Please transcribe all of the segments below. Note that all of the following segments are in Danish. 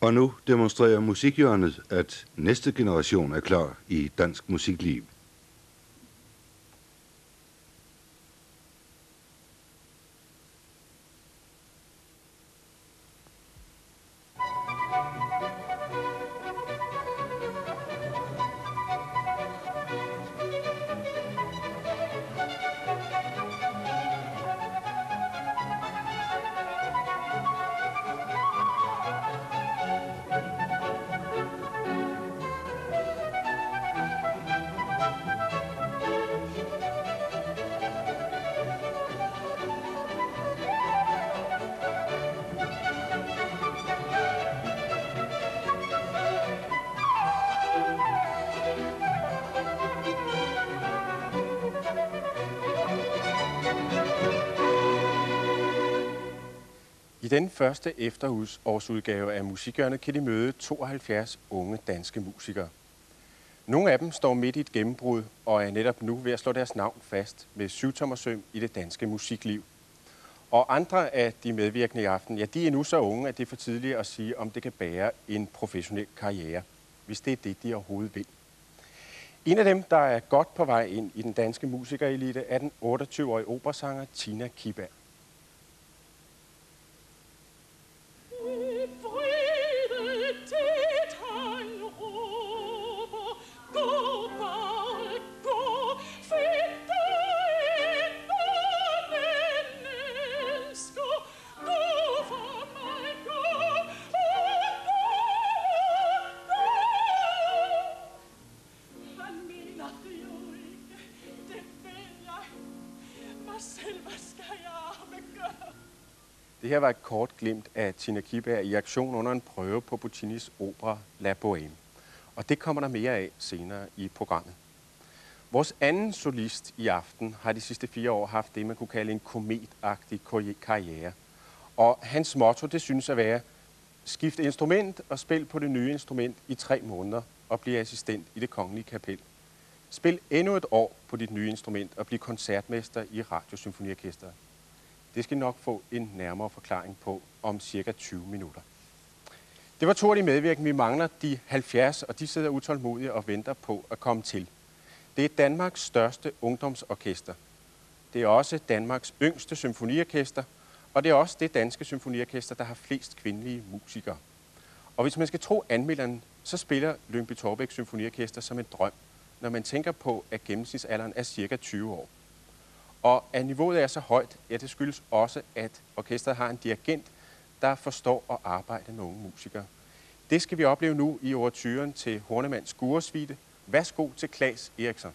Og nu demonstrerer musikhjørnet, at næste generation er klar i dansk musikliv. Første efterårsudgave af Musikhjørnet kan de møde 72 unge danske musikere. Nogle af dem står midt i et gennembrud og er netop nu ved at slå deres navn fast med syvtommersøm i det danske musikliv. Og andre af de medvirkende i aften, ja, de er nu så unge, at det er for tidligt at sige, om det kan bære en professionel karriere, hvis det er det, de overhovedet vil. En af dem, der er godt på vej ind i den danske musikerelite, er den 28-årige operasanger Tina Kiberg. Det her var et kort glimt af Tina Kiberg i aktion under en prøve på Puccinis opera La Bohème. Og det kommer der mere af senere i programmet. Vores anden solist i aften har de sidste fire år haft det, man kunne kalde en kometagtig karriere. Og hans motto, det synes at være, skift instrument og spil på det nye instrument i tre måneder og blive assistent i det kongelige kapel. Spil endnu et år på dit nye instrument og bliv koncertmester i Radiosymfoniorkestret. Det skal nok få en nærmere forklaring på om cirka 20 minutter. Det var to af de medvirkende. Vi mangler de 70, og de sidder utålmodige og venter på at komme til. Det er Danmarks største ungdomsorkester. Det er også Danmarks yngste symfoniorkester, og det er også det danske symfoniorkester, der har flest kvindelige musikere. Og hvis man skal tro anmelderen, så spiller Lyngby Torbæk Symfoniorkester som en drøm, når man tænker på, at gennemsnitsalderen er cirka 20 år. Og at niveauet er så højt, ja, det skyldes også, at orkestret har en dirigent, der forstår at arbejde med unge musikere. Det skal vi opleve nu i overturen til Hornemands Skuresvite. Værsgo til Klaas Eriksson.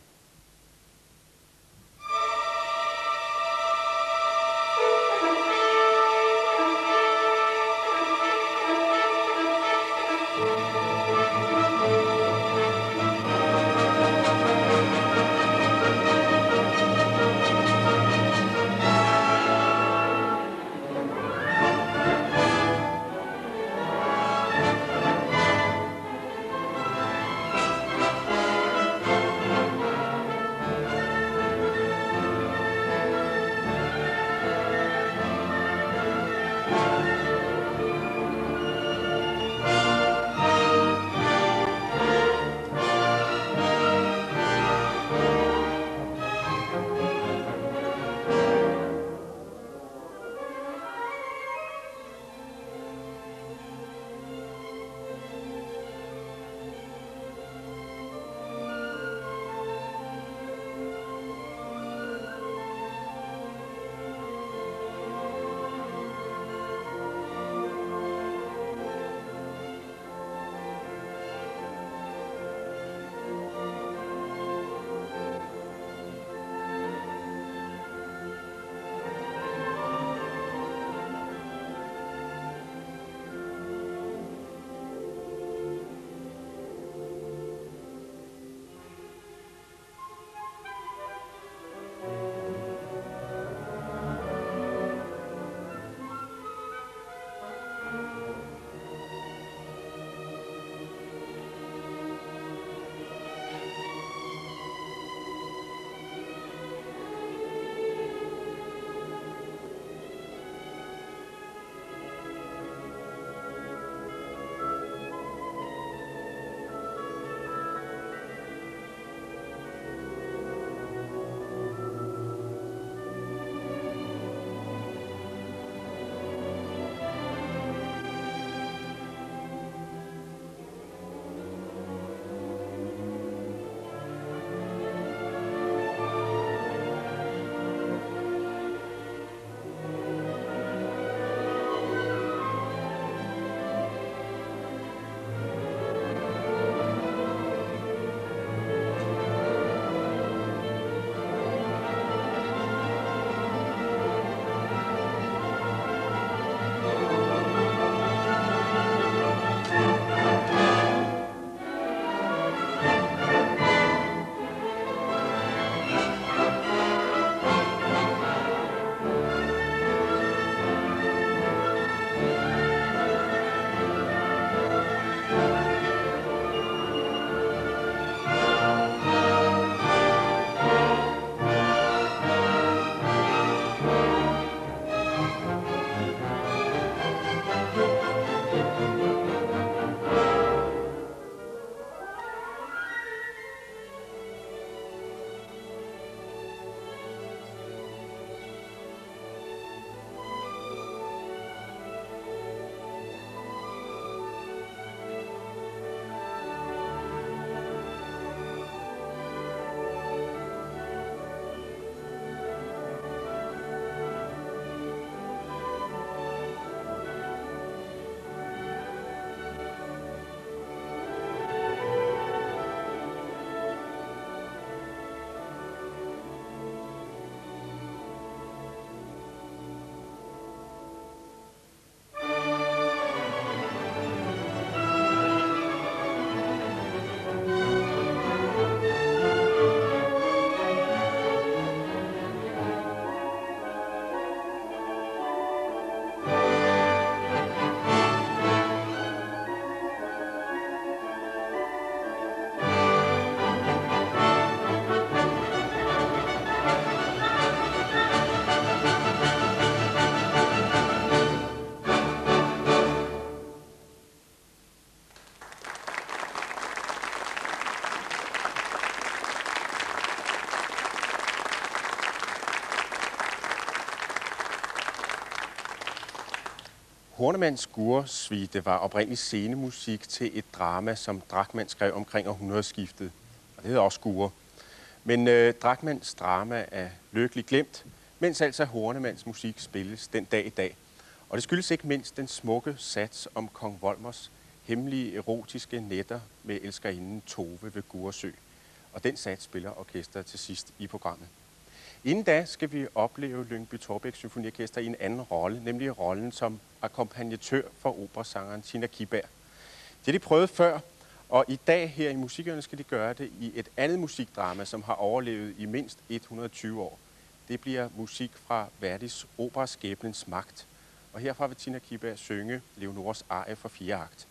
Hornemanns Skuresvite var oprindeligt scenemusik til et drama, som Drachmann skrev omkring århundredeskiftet. Og det hedder også Skure. Men øh, Drachmanns drama er lykkeligt glemt, mens altså Hornemanns musik spilles den dag i dag. Og det skyldes ikke mindst den smukke sats om kong Volmers hemmelige erotiske nætter med elskerinden Tove ved Guresø. Og den sats spiller orkestret til sidst i programmet. Inden da skal vi opleve Lyngby Torbæk Symfoniorkester i en anden rolle, nemlig rollen som akkompagnatør for operasangeren Tina Kiberg. Det har de prøvet før, og i dag her i Musikerne skal de gøre det i et andet musikdrama, som har overlevet i mindst 120 år. Det bliver musik fra Verdis opera Skæbnens Magt. Og herfra vil Tina Kiberg synge Leonoras arie for fire akt.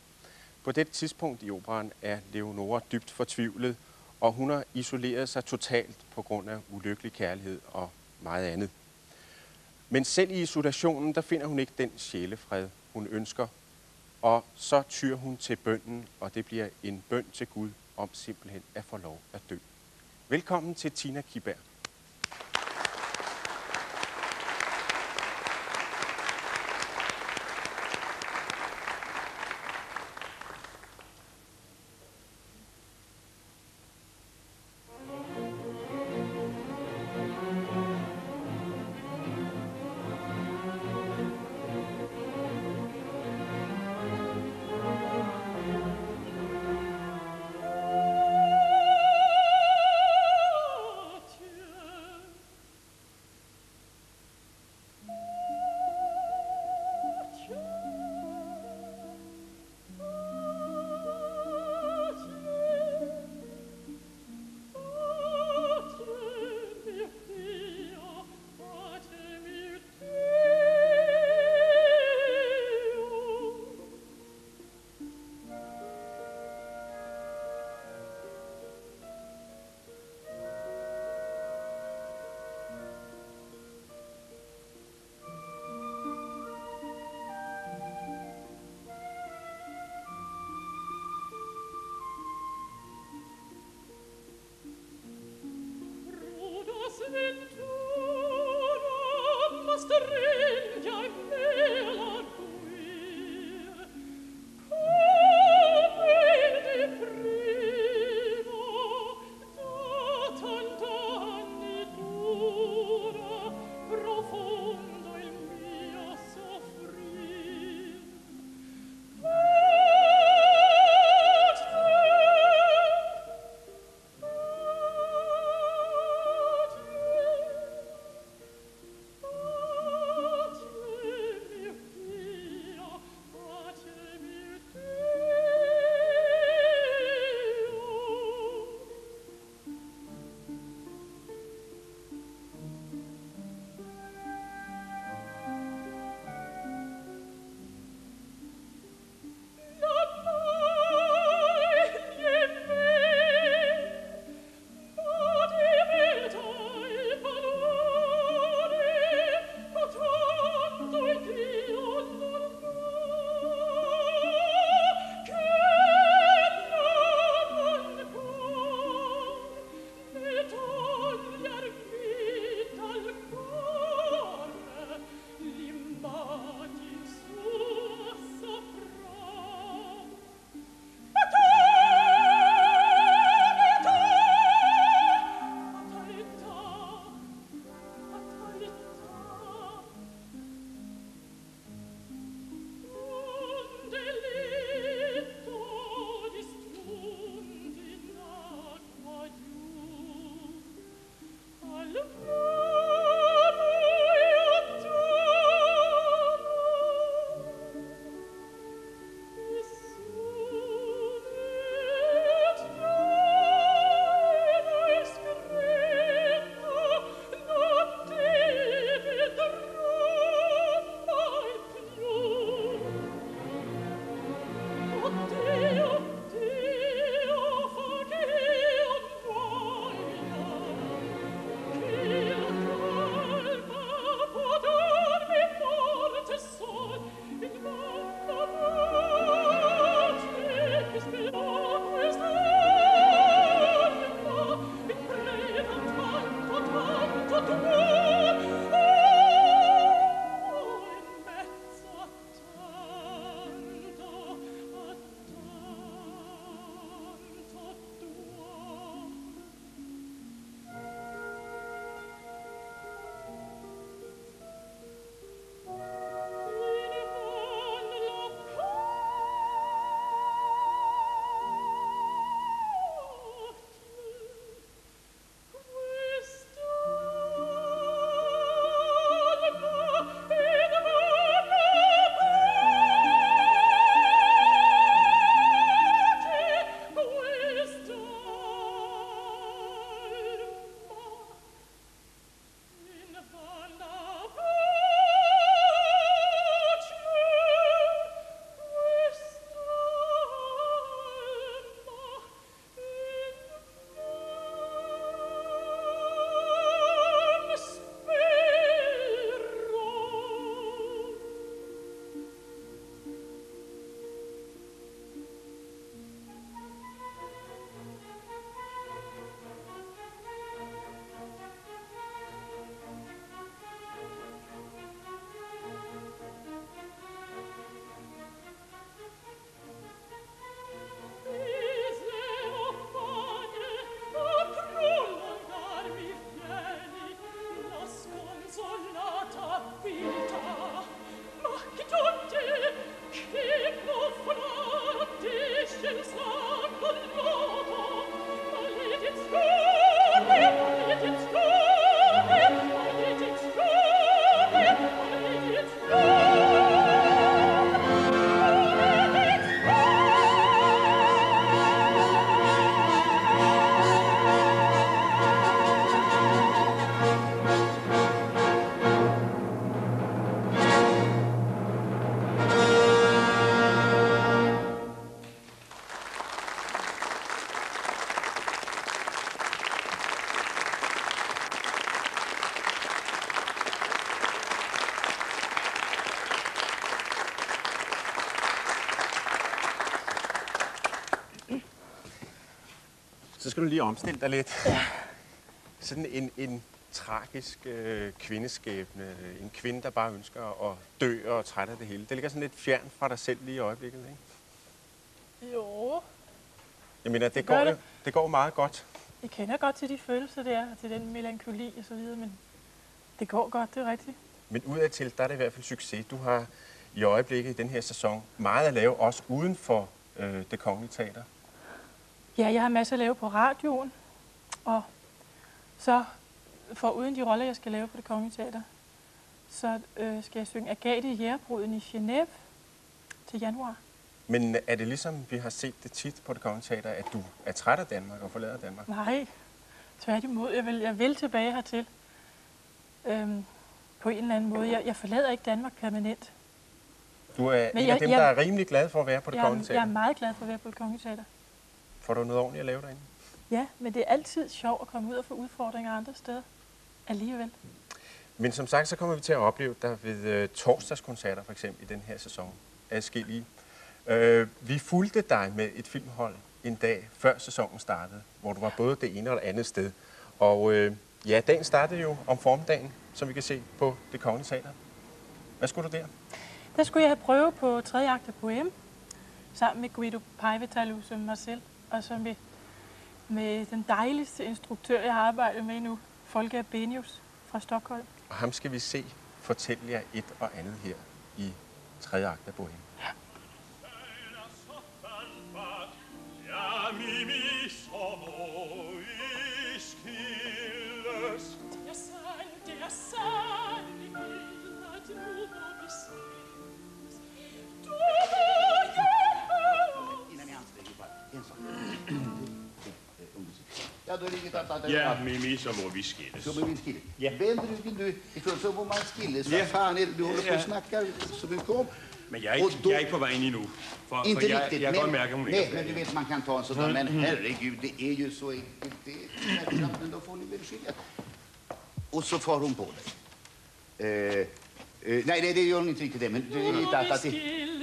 På det tidspunkt i operan er Leonora dybt fortvivlet, og hun har isoleret sig totalt på grund af ulykkelig kærlighed og meget andet. Men selv i isolationen, der finder hun ikke den sjælefred, hun ønsker, og så tyr hun til bønden, og det bliver en bøn til Gud om simpelthen at få lov at dø. Velkommen til Tina Kiberg. Så skal du lige omstille dig lidt. Ja. Sådan en, en tragisk øh, kvindeskæbne. En kvinde, der bare ønsker at dø og træt af det hele. Det ligger sådan lidt fjern fra dig selv lige i øjeblikket, ikke? Jo, Jeg mener, det, Det går, det. det går meget godt. jeg kender godt til de følelser der, og til den melankoli og så videre, men det går godt, det er rigtigt. Men udadtil, der er det i hvert fald succes. Du har i øjeblikket i den her sæson meget at lave, også uden for øh, det kongelige teater. Ja, jeg har masser at lave på radioen, og så for uden de roller, jeg skal lave på det kongelige teater, så øh, skal jeg synge Agathe i Jægerbruden i Genève til januar. Men er det ligesom, vi har set det tit på det kongelige teater, at du er træt af Danmark og forlader Danmark? Nej, tværtimod. Jeg vil, jeg vil tilbage hertil. Øhm, på en eller anden måde. Jeg, jeg forlader ikke Danmark permanent. Du er Men en af jeg- dem, jeg- der er rimelig glad for at være på det kongelige er- jeg er teater. meget glad for at være på det kongelige teater. Får du noget ordentligt at lave derinde? Ja, men det er altid sjovt at komme ud og få udfordringer andre steder. Alligevel. Men som sagt, så kommer vi til at opleve der ved øh, torsdagskoncerter for eksempel i den her sæson. Adskillige. Øh, vi fulgte dig med et filmhold en dag før sæsonen startede, hvor du var både det ene og det andet sted. Og øh, ja, dagen startede jo om formiddagen, som vi kan se på det kongelige teater. Hvad skulle du der? Der skulle jeg have prøve på tredje akt af Poem, sammen med Guido Paivetalu som Marcel, og så med, med den dejligste instruktør, jeg har arbejdet med nu, Folke Benius fra Stockholm. Og ham skal vi se fortælle jer et og andet her i tredje akt af Bohem. Ja, Mimi Ja, då är det inget annat. Ja, Mimi, så må vi skilles. Så må vi skille. Vänd ryggen du ifrån så må man skille. Så Ja. fan är det du håller på Ja. och snackar så mycket om? Men jeg er, ikke, du- jeg er ikke på vej ind endnu. For, Inte for jeg, riktigt. jeg kan godt mærke, at hun nej, ikke er men du vet man kan ta en sån där, men herregud, det är ju så enkelt. Det smärtsamt, men då får ni väl skilja. Och så far hon på dig. Eh, eh, nej, det, det hon inte riktigt det, men det lite att, att det...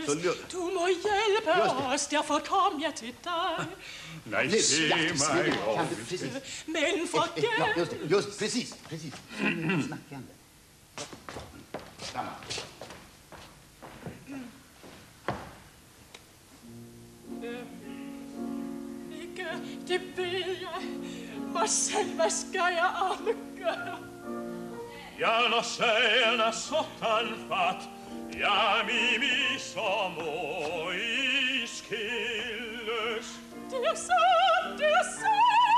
Så, lu- Du må hjælpe os, derfor kom jeg til dig. Nej, Nej, se ja, mig snälla, over. Men Ja, just just precis, precis. Snackande. Stanna. Ikke, det ved jeg. Marcel, hvad skal jeg gøre? ja la scena sottan fat ja mi mi somo iskilles du sa du sa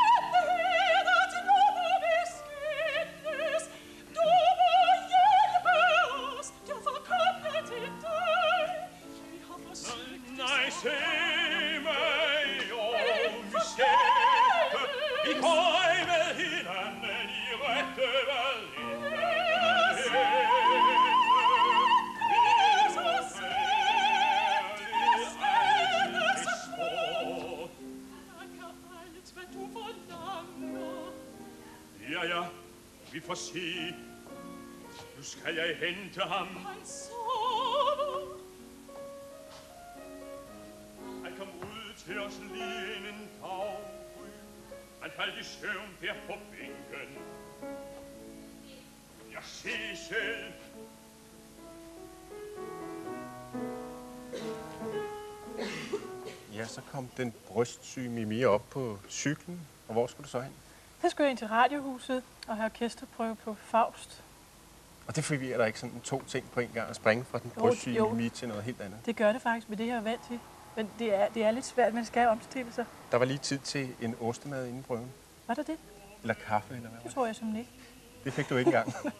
får se. Nu skal jeg hente ham. Han sover. Han kom ud til os lige inden daggry. Han faldt i søvn der på bænken. Jeg ser selv. Ja, så kom den brystsyge Mimi op på cyklen. Og hvor skulle du så hen? Så skulle jeg ind til Radiohuset og have orkesterprøve på Faust. Og det forvirrer dig ikke sådan to ting på en gang at springe fra den brystsyge jo. Mimi til noget helt andet. Det gør det faktisk, men det er jeg jo vant til. Men det er, det er lidt svært, man skal omstille sig. Der var lige tid til en ostemad inden prøven. Var der det? Eller kaffe, eller hvad det? tror jeg som ikke. Det fik du ikke engang.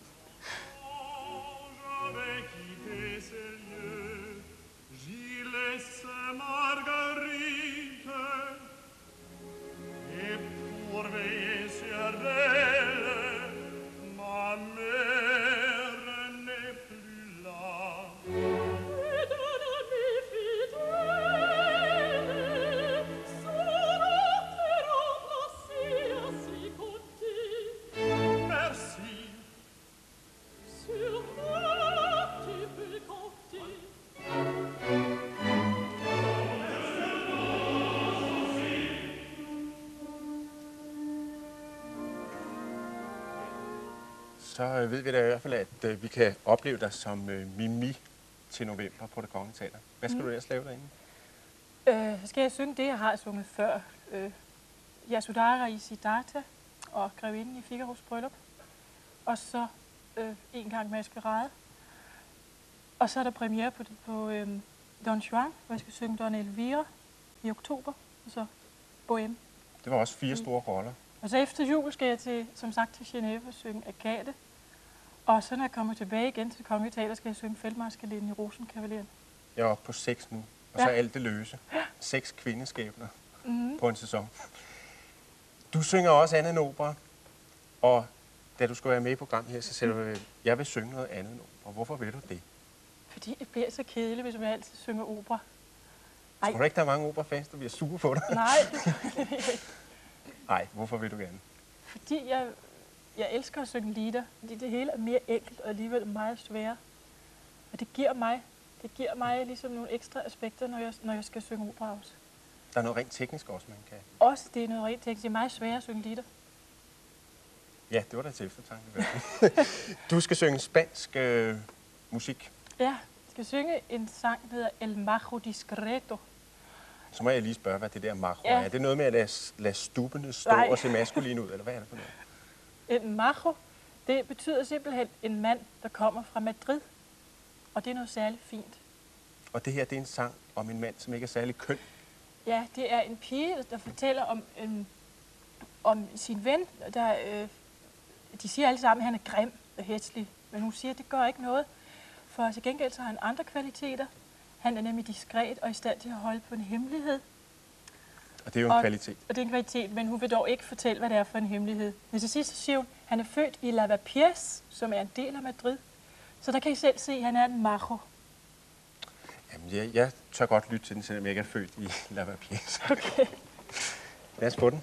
så øh, ved vi da i hvert fald, at øh, vi kan opleve dig som øh, Mimi til november på det Kongelige Teater. Hvad skal mm. du ellers lave derinde? Øh, skal jeg synge det, jeg har sunget før? Øh, Yasudara i Siddhartha og Grevinden i Figaros bryllup. Og så øh, en gang Maskerade. Og så er der premiere på, på øh, Don Juan, hvor jeg skal synge Don Elvira i oktober. Og så Bohème. Det var også fire store roller. Og så efter jul skal jeg til, som sagt til Genève og synge Agate. Og så når jeg kommer tilbage igen til det Kongelige Teater, skal jeg synge Feldmarskalinden i Rosenkavalieren. Jeg er oppe på seks nu, og Ja. så alt det løse. Seks kvindeskæbner Mm. på en sæson. Du synger også andet end opera, og da du skulle være med i programmet her, så sagde du, jeg vil synge noget andet end opera. Hvorfor vil du det? Fordi det bliver så kedeligt, hvis man altid synger opera. Ej. Tror du ikke, der er mange operafans, der bliver sure på dig? Nej, Nej, hvorfor vil du gerne? fordi jeg, jeg elsker at synge lieder. Fordi det hele er mere enkelt og alligevel meget sværere. Og det giver mig, det giver mig ligesom nogle ekstra aspekter, når jeg, når jeg skal synge opera også. Der er noget rent teknisk også, man kan. Også det er noget rent tekst. Det er meget sværere at synge lieder. Ja, det var da til eftertanke. du skal synge spansk øh, musik. Ja, jeg skal synge en sang, der hedder El Majo Discreto. Så må jeg lige spørge, hvad det der marro Ja. er. Er det noget med at lade, lade stubbene stå Nej. og se maskulin ud, eller hvad er det for noget? En majo, det betyder simpelthen en mand, der kommer fra Madrid. Og det er noget særligt fint. Og det her, det er en sang om en mand, som ikke er særlig køn. Ja, det er en pige, der fortæller om, en, om sin ven. Der, øh, de siger alle sammen, at han er grim og hæslig. Men hun siger, at det gør ikke noget. For til gengæld så har han andre kvaliteter. Han er nemlig diskret og i stand til at holde på en hemmelighed. Og det er jo en Og- kvalitet. Og det er en kvalitet, men hun vil dog ikke fortælle, hvad det er for en hemmelighed. Men til sidst siger hun, han er født i Lavapiés, som er en del af Madrid. Så der kan I selv se, at han er en majo. Jamen, jeg, jeg tør godt lytte til den, selvom jeg ikke er født i Lavapiés. Okay. Lad os få den.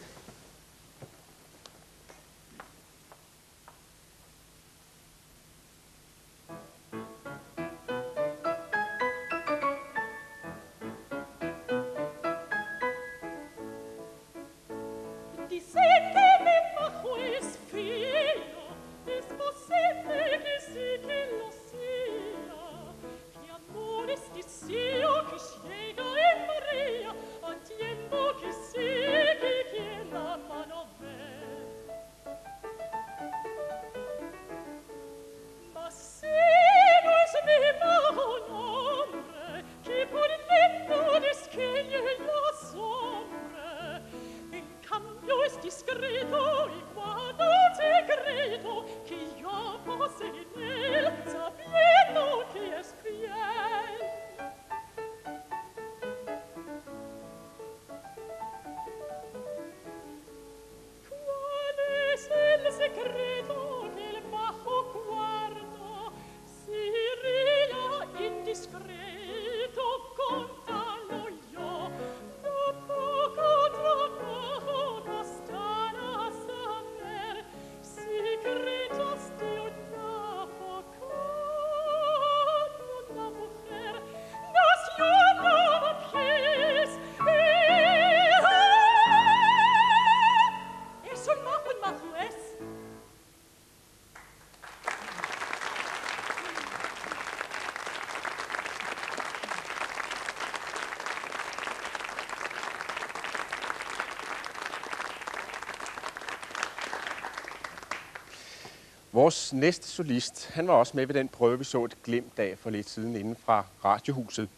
Vores næste solist, han var også med ved den prøve, vi så et glimt af for lidt siden inden fra Radiohuset.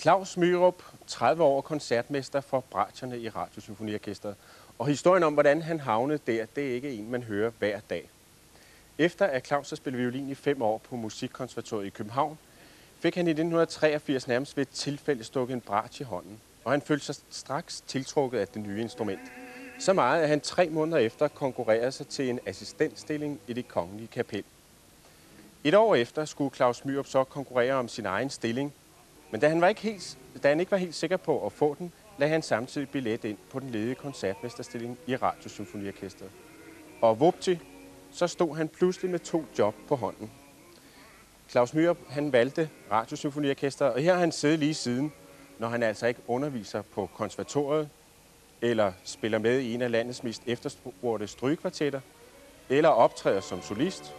Claus Myrup, 30 år koncertmester for bratjerne i Radiosymfoniorkestret. Og historien om, hvordan han havnede der, det er ikke en, man hører hver dag. Efter at Claus har spillet violin i fem år på Musikkonservatoriet i København, fik han i 1983 nærmest ved et tilfælde stukket en bratsch i hånden. Og han følte sig straks tiltrukket af det nye instrument. Så meget, at han tre måneder efter konkurrerede sig til en assistentstilling i det kongelige kapel. Et år efter skulle Claus Myrup så konkurrere om sin egen stilling, men da han, var ikke helt, da han ikke var helt sikker på at få den, lagde han samtidig billet ind på den ledige koncertmesterstilling i Radiosymfoniorkestret. Og vupti, så stod han pludselig med to job på hånden. Claus Myrup, han valgte Radiosymfoniorkestret, og her har han siddet lige siden, når han altså ikke underviser på konservatoriet, eller spiller med i en af landets mest efterspurgte strygekvartetter, eller optræder som solist,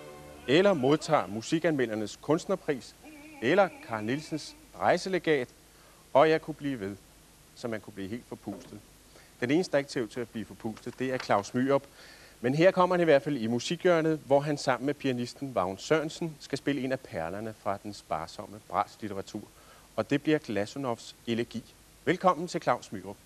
eller modtager musikanmeldernes kunstnerpris, eller Karl Nielsens rejselegat, og jeg kunne blive ved, så man kunne blive helt forpustet. Den eneste, der ikke ser til at blive forpustet, det er Claus Myrup. Men her kommer han i hvert fald i musikhjørnet, hvor han sammen med pianisten Vagn Sørensen skal spille en af perlerne fra den sparsomme Brals litteratur. Og det bliver Glasunovs elegi. Velkommen til Claus Myrup.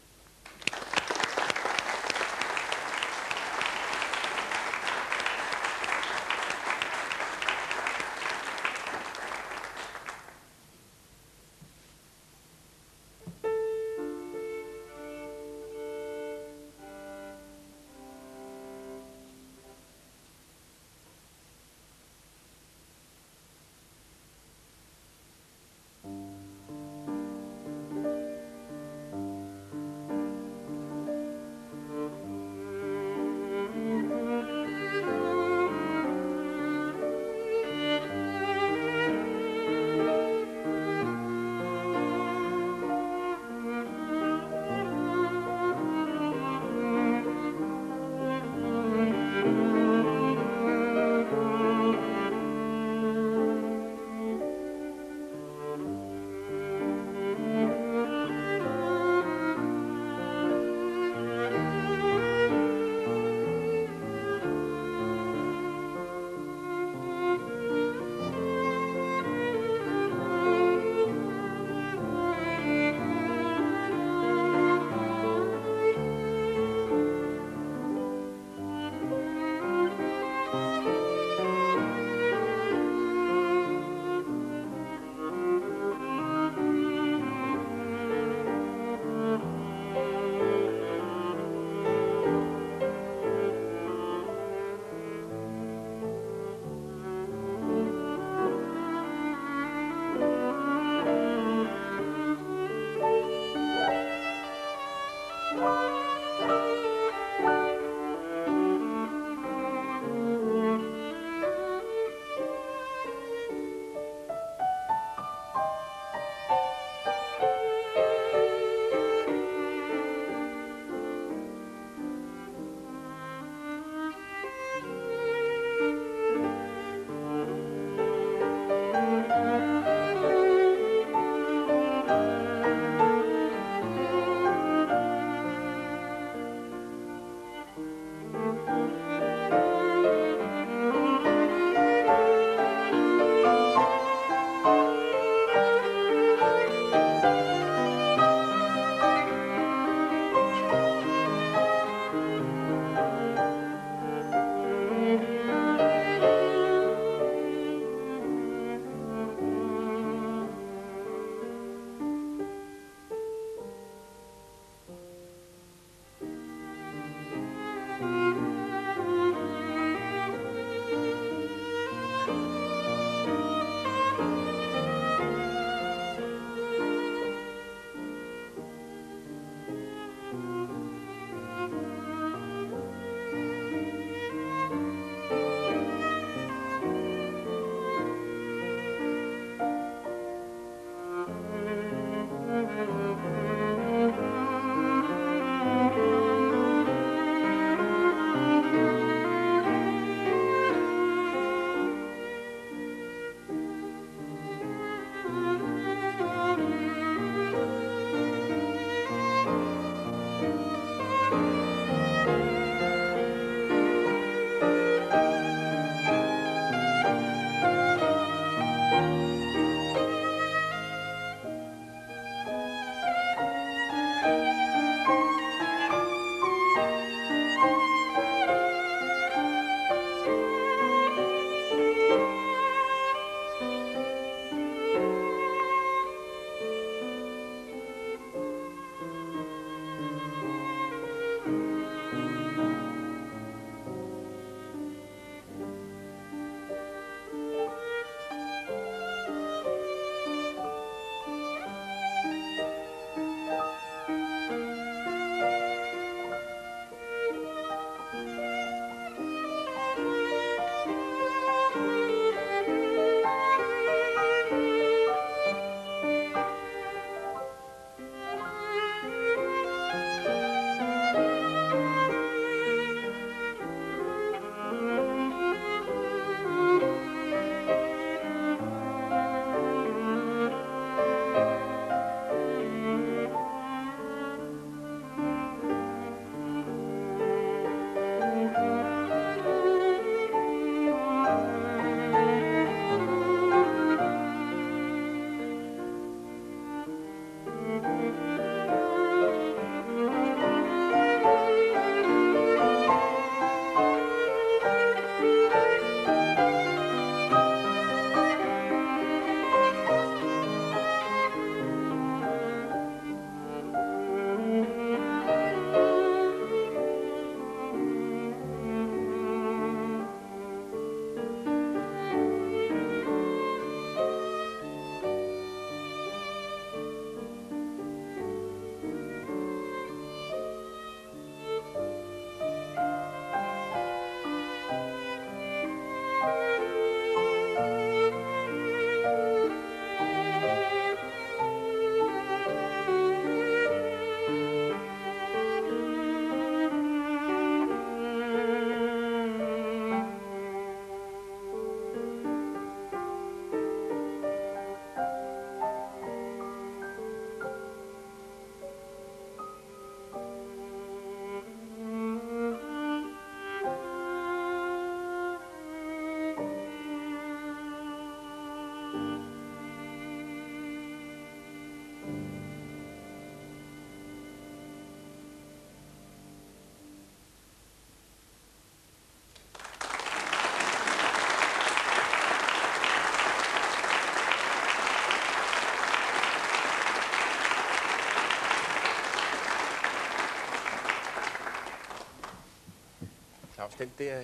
Den der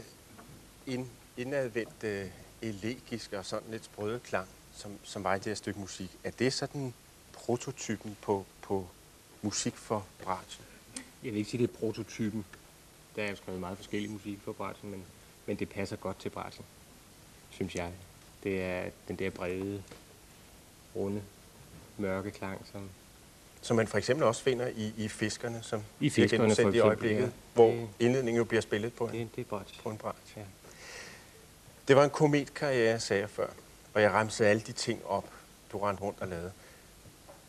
ind, indadvendte, øh, elegiske og sådan lidt sprøde klang, som, som var i det her stykke musik, er det sådan prototypen på, på musik for Bratsen? Jeg vil ikke sige, det er prototypen. Der er jo skrevet meget forskellig musik for Bratsen, men, men det passer godt til Bratsen, synes jeg. Det er den der brede, runde, mørke klang, som, som man for eksempel også finder i, i Fiskerne, som I bliver Fiskerne, for genudsendt i øjeblikket, ja. hvor Det- indledningen jo bliver spillet på en, det, det er på en bræt. Ja. Det var en kometkarriere, sagde jeg før, og jeg ramsede alle de ting op, du rendte rundt og lavede.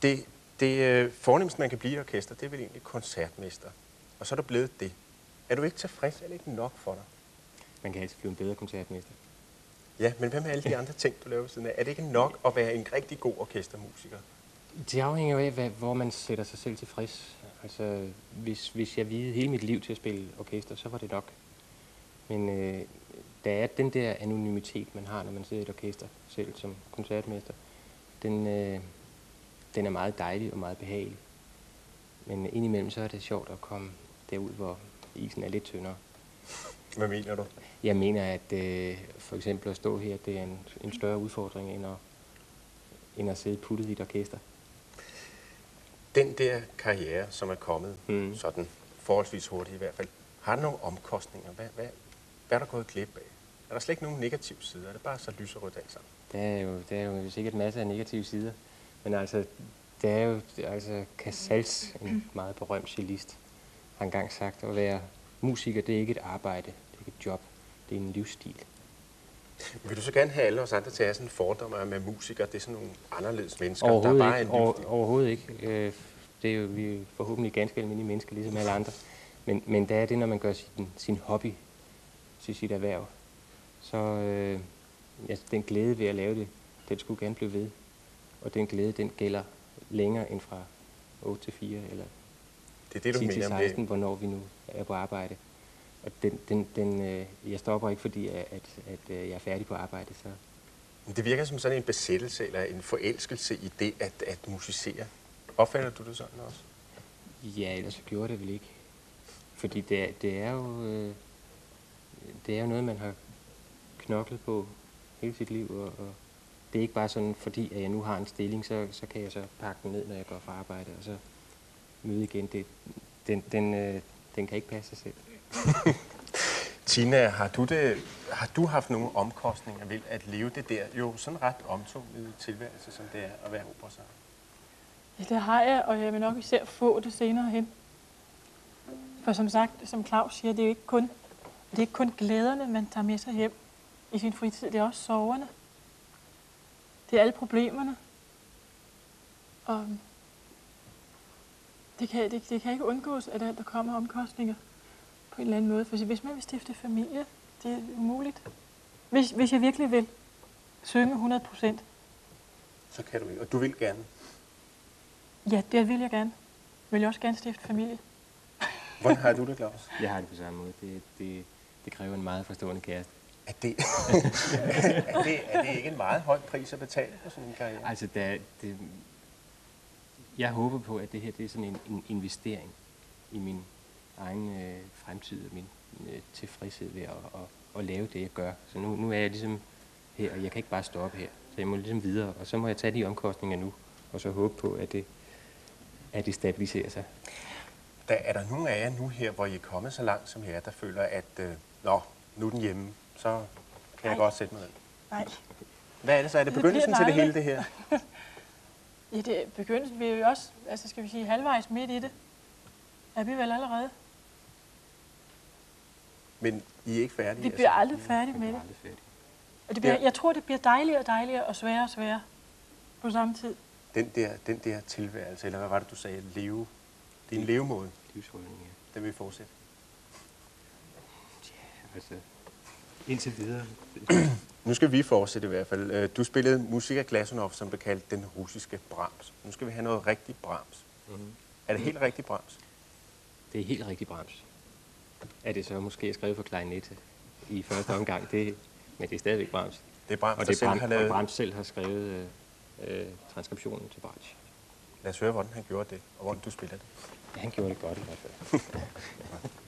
Det, det øh, fornemmeste, man kan blive i orkester, det er vel egentlig koncertmester. Og så er du blevet det. Er du ikke tilfreds? Er det ikke nok for dig? Man kan altid blive en bedre koncertmester. Ja, men hvad med alle de andre ting, du laver ved siden af? Er det ikke nok at være en rigtig god orkestermusiker? Det afhænger af, hvad, hvor man sætter sig selv tilfreds. Altså, hvis, hvis jeg videde hele mit liv til at spille orkester, så var det nok. Men øh, der er den der anonymitet, man har, når man sidder i et orkester selv som koncertmester. Den, øh, den er meget dejlig og meget behagelig. Men indimellem så er det sjovt at komme derud, hvor isen er lidt tyndere. Hvad mener du? Jeg mener, at øh, for eksempel at stå her, det er en, en større udfordring, end at, end at sidde puttet i et orkester. Den der karriere, som er kommet, mm. Sådan forholdsvis hurtigt i hvert fald, har den nogle omkostninger? Hvad, hvad, hvad er der gået glip af? Er der slet ikke nogen negative sider? Er det bare så lyserødt alt sammen? Der er jo, der er jo sikkert masser af negative sider. Men altså, der er jo, altså Casals, en meget berømt cellist, har engang sagt, at være musiker, det er ikke et arbejde, det er ikke et job, det er en livsstil. Vil du så gerne have alle os andre til at have sådan en fordom om, at musikere, det er sådan nogle anderledes mennesker, Overhovedet der bare ikke. er en Over, overhovedet ikke. Øh, Det er jo vi er forhåbentlig ganske almindelige mennesker, ligesom alle andre. Men, men der er det, når man gør sin, sin hobby til sit erhverv. Så øh, altså, den glæde ved at lave det, den skulle gerne blive ved. Og den glæde, den gælder længere end fra 8 til 4, eller Det er det, du 10 til mener 16, med... hvornår vi nu er på arbejde. Og den, den, den, øh, jeg stopper ikke, fordi at, at, at øh, jeg er færdig på arbejde. Så Det virker som sådan en besættelse eller en forelskelse i det at, at musicere. Opfatter du det sådan også? ja, ellers så gjorde det vel ikke. Fordi det, er- det er jo øh, det er jo noget, man har knoklet på hele sit liv. Og, og det er ikke bare sådan, fordi at jeg nu har en stilling, så, så kan jeg så pakke den ned, når jeg går fra arbejde, og så møde igen. Det, den, den, øh, den kan ikke passe sig selv. Tina, har du, det, har du haft nogle omkostninger ved at leve det der jo sådan ret omtumlede tilværelse, som det er at være operasanger? Ja, det har jeg, og jeg vil nok især få det senere hen. For som sagt, som Claus siger, det er jo ikke kun, det er ikke kun glæderne, man tager med sig hjem i sin fritid. Det er også sorgerne. Det er alle problemerne. Og det kan, det, det kan ikke undgås, at der kommer omkostninger på en eller anden måde. For hvis man vil stifte familie, det er umuligt. Hvis, hvis jeg virkelig vil synge 100 procent, Så kan du ikke, og du vil gerne. ja, det vil jeg gerne. Vil jeg også gerne stifte familie. Hvordan har du det, Claus? Jeg har det på samme måde. Det, det, det kræver en meget forstående kæreste. Er det, er, det, er det ikke en meget høj pris at betale for sådan en karriere? Altså, der, det, jeg håber på, at det her det er sådan en, en investering i min egen øh, fremtid og min øh, tilfredshed ved at, at, at lave det, jeg gør. Så nu, nu er jeg ligesom her, og jeg kan ikke bare stoppe her. Så jeg må ligesom videre, og så må jeg tage de omkostninger nu, og så håbe på, at det, at det stabiliserer sig. Der, er der nogen af jer nu her, hvor I er kommet så langt som jer, der føler, at øh, nå, nu er den hjemme, så kan jeg Nej. godt sætte mig ned? Nej. Hvad er det så? Er det Det begyndelsen bliver til det hele, det her? Ja, det er begyndelsen. Vi er jo også, altså skal vi sige, halvvejs midt i det. Er vi vel allerede? Men I er ikke færdige? Vi bliver aldrig færdige med det. Aldrig færdig. Og det bliver, Ja. jeg tror, det bliver dejligere og dejligere og sværere og sværere på samme tid. Den der, den der tilværelse, eller hvad var det, du sagde? Leve. Det er en levemåde, Livsholdning, ja. den vil vi fortsætte. Altså, indtil videre. Nu skal vi fortsætte i hvert fald. Øh, Du spillede musik af Glasonov, som blev kaldt den russiske Brahms. Nu skal vi have noget rigtig Brahms. Mhm. Er det helt rigtig Brahms? Det er helt rigtig Brahms. Er det så måske skrevet for klarinet i første omgang, det, men det er stadigvæk Brahms. Det er Brahms, Og det er selv Brahms, har og lavet... Brahms selv har skrevet øh, øh, transkriptionen til Brahms. Lad os høre, hvordan han gjorde det, og hvordan du spiller det. Ja, han gjorde det godt i hvert fald.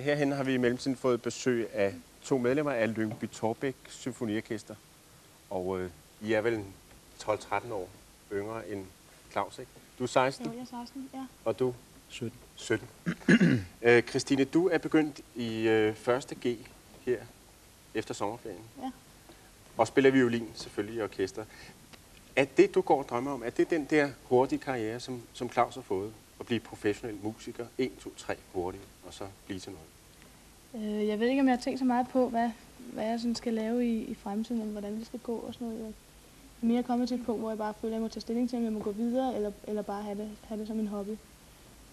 herhen har vi i mellemtiden fået besøg af to medlemmer af Lyngby Torbæk Symfoniorkester. Og øh, I er vel en 12-13 år yngre end Claus, ikke? Du er 16, Jo, jeg er 16, ja. og du 17. 17. øh, Christine, du er begyndt i øh, første G her efter sommerferien. Ja. Og spiller violin selvfølgelig i orkester. Er det, du går og drømmer om, er det den der hurtige karriere, som, som Claus har fået? At blive professionel musiker, 1, 2, 3 hurtigt, og så blive til noget? Øh, jeg ved ikke, om jeg har tænkt så meget på, hvad, hvad jeg sådan skal lave i, i fremtiden, eller hvordan det skal gå og sådan noget. Jeg er mere kommet til et punkt, hvor jeg bare føler, at jeg må tage stilling til, om jeg må gå videre, eller, eller bare have det, have det som en hobby.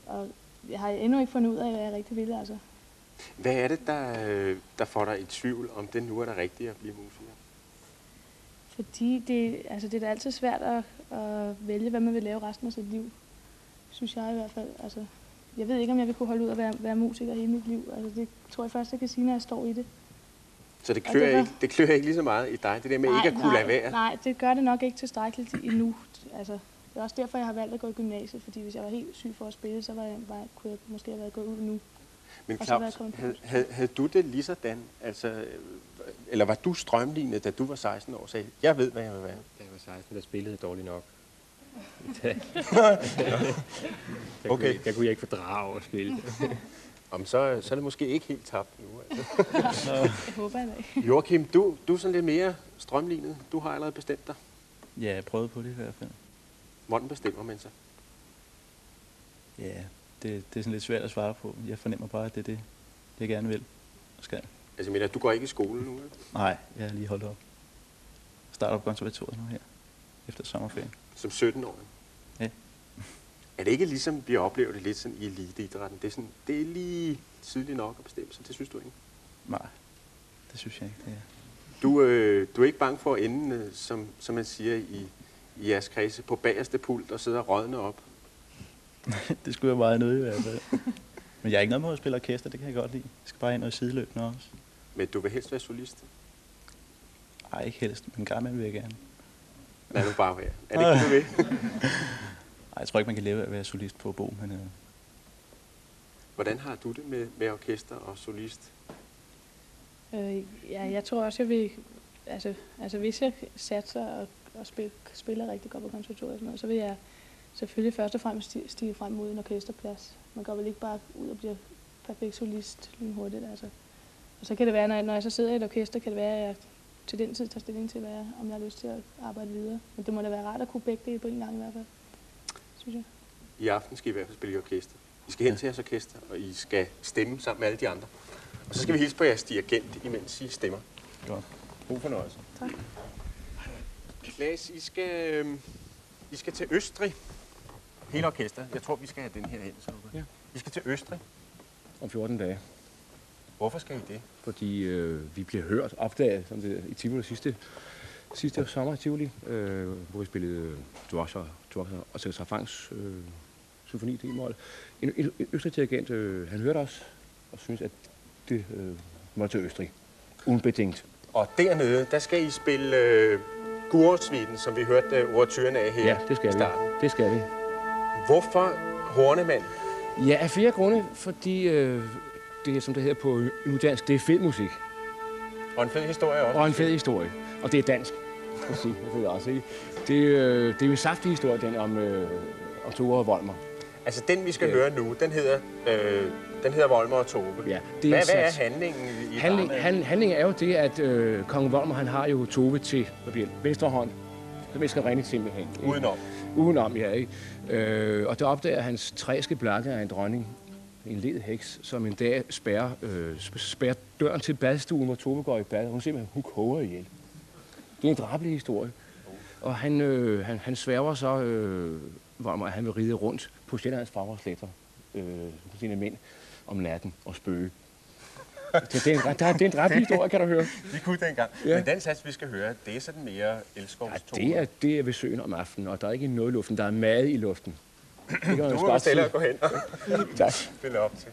Og jeg har endnu ikke fundet ud af, hvad jeg rigtig vil, altså. Hvad er det, der, øh, der får dig i tvivl, om det nu er det rigtige at blive musiker? Fordi det, altså det er da altid svært at, at vælge, hvad man vil lave resten af sit liv. Synes jeg i hvert fald. Altså, jeg ved ikke, om jeg vil kunne holde ud at være, være musiker hele mit liv. Altså, det tror jeg først, jeg kan sige, når jeg står i det. Så det klør, det var- ikke, det klør ikke lige så meget i dig, det der med ikke at kunne nej, lade være? Nej, det gør det nok ikke tilstrækkeligt endnu. Altså, det er også derfor, jeg har valgt at gå i gymnasiet, fordi hvis jeg var helt syg for at spille, så var jeg, var, kunne jeg måske have været gået ud nu. Men Claus, havde, havde, havde du det lige sådan? Altså, eller var du strømlignet, da du var 16 år og sagde, jeg ved, hvad jeg vil være? Da jeg var 16, der spillede jeg dårligt nok. Der, Okay. kunne, jeg- der kunne jeg ikke fordrage at spille. Om så, så er det måske ikke helt tabt nu. Altså. Jeg håber jeg ikke. Joachim, du, du er sådan lidt mere strømlignet. Du har allerede bestemt dig. Ja, jeg prøvede på det i hvert fald. Hvordan bestemmer man sig? Ja, det, det er sådan lidt svært at svare på. Jeg fornemmer bare, at det er det, jeg gerne vil og skal. Altså, men du går ikke i skole nu, vel? Nej, jeg har lige holdt op. Starter på konservatoriet nu her, efter sommerferien. Som 17-årig. Ja. Er det ikke ligesom, vi oplever det lidt sådan i eliteidrætten? Det er, sådan, det er lige tidligt nok at bestemme sig. Det synes du ikke? Nej, det synes jeg ikke, det er. Du, øh, du er ikke bange for at ende, øh, som, som man siger i, i jeres kredse, på bagerste pult og sidde og rådne op. det skulle jeg meget nødt i hvert fald. Men jeg er ikke noget med at spille orkester, det kan jeg godt lide. Jeg skal bare ind og sideløbende også. Men du vil helst være solist. Ej, ikke helst, men gammel vil jeg gerne. Lad nu bare være. Er det ikke det, du vil? Ej, jeg tror ikke, man kan leve af at være solist på Bo, men øh, Hvordan har du det med, med orkester og solist? Øh, ja, jeg tror også, jeg vil... Altså, altså hvis jeg satser og, og spil, spiller rigtig godt på konservatoriet og sådan noget, så vil jeg selvfølgelig først og fremmest sti- stige frem mod en orkesterplads. Man går vel ikke bare ud og bliver perfekt solist hurtigt, altså. Og så kan det være, når jeg, når jeg så sidder i et orkester, kan det være, at jeg til den tid tager stilling til, hvad jeg, om jeg har lyst til at arbejde videre. Men det må da være rart at kunne begge dele på en gang i hvert fald, synes jeg. I aften skal I i hvert fald spille i orkester. I skal hen til jeres orkester, og I skal stemme sammen med alle de andre. Og så skal vi hilse på jeres dirigent, imens I stemmer. godt. God fornøjelse. Tak. Klaas, I skal, øh, I skal til Østrig. Hele orkestret. Jeg tror, vi skal have den her hen. Så. Ja. I skal til Østrig. om 14 dage. Hvorfor skal I det? Fordi øh, vi bliver hørt, opdaget som det, i Tivoli sidste, sidste sommer i Tivoli, øh, hvor vi spillede øh, Dvorscher, Dvorscher og Cæsar Franks øh, symfoni til mål. En, en, en østrig dirigent, øh, han hørte os og synes at det øh, måtte til Østrig. Unbedingt. Og dernede, der skal I spille øh, Gursviden, som vi hørte øh, overtyrene af her Ja, det i skal vi. starten. Det skal vi. Hvorfor Hornemann? Ja, af flere grunde, fordi øh, det er, som det hedder på nudansk, det er filmmusik. Og en fed historie også. Og en fed historie. Og det er dansk. kan jeg også, ikke? Det, øh, det er jo en saftig historie, den om, øh, om Tore og Volmer. Altså den, vi skal Ja. høre nu, den hedder, øh, den hedder Volmer og Tove. Ja, det er hvad, hvad er handlingen i Handling, han, handlingen er jo det, at øh, kong Volmer, han har jo Tove til hvad bliver det, venstre hånd. Så vi skal rene simpelthen. ikke? Udenom. Udenom, ja. Ikke? Øh, og der opdager hans træske blakke af en dronning, en led heks, som en dag spærrer, øh, sp- spærrer døren til badstuen, hvor Tove går i bad. Hun simpelthen, hun koger ihjel. Det er en drabelig historie. Og han, øh, han, han sværger så, øh, at han vil ride rundt på Sjællands farverslætter, øh, på sine mænd om natten og spøge. Det, det, er en, der, det er en drabelig historie, kan du høre. Vi kunne dengang. Ja. Men den sats, vi skal høre, det er sådan mere elskovs Ja, det, er, det er ved søen om aftenen, og der er ikke noget i luften. Der er mad i luften. Det kan man Du må godt stille sige. at gå hen og Tak. spille op til.